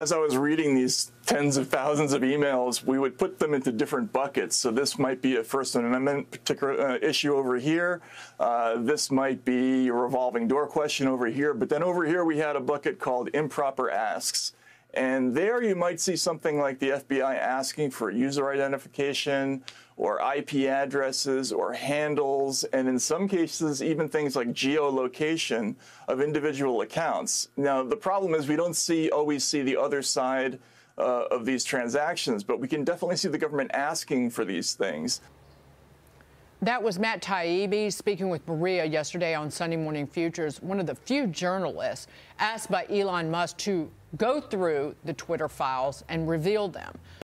As I was reading these tens of thousands of emails, we would put them into different buckets. So this might be a First Amendment particular uh, issue over here. Uh, this might be a revolving door question over here. But then over here we had a bucket called improper asks. And there you might see something like the FBI asking for user identification or IP addresses or handles, and in some cases, even things like geolocation of individual accounts. Now, the problem is we don't see always see the other side uh, of these transactions, but we can definitely see the government asking for these things. That was Matt Taibbi speaking with Maria yesterday on Sunday Morning Futures, one of the few journalists asked by Elon Musk to go through the Twitter files and reveal them.